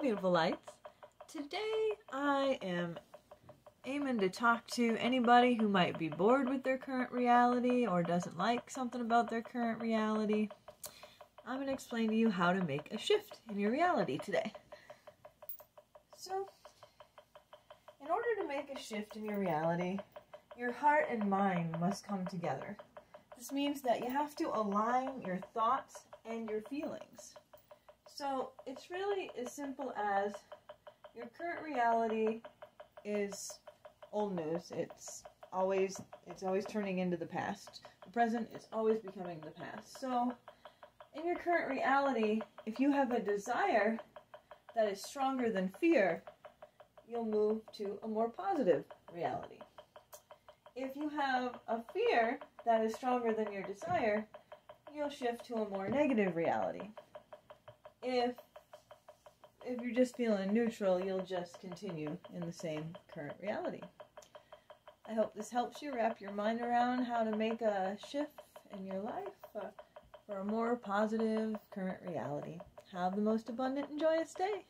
Beautiful lights. Today I am aiming to talk to anybody who might be bored with their current reality or doesn't like something about their current reality. I'm going to explain to you how to make a shift in your reality today. So, in order to make a shift in your reality, your heart and mind must come together. This means that you have to align your thoughts and your feelings. So it's really as simple as your current reality is old news. It's always it's always turning into the past. The present is always becoming the past. So in your current reality, if you have a desire that is stronger than fear, you'll move to a more positive reality. If you have a fear that is stronger than your desire, you'll shift to a more negative reality if if you're just feeling neutral, you'll just continue in the same current reality. I hope this helps you wrap your mind around how to make a shift in your life uh, for a more positive current reality. Have the most abundant and joyous day.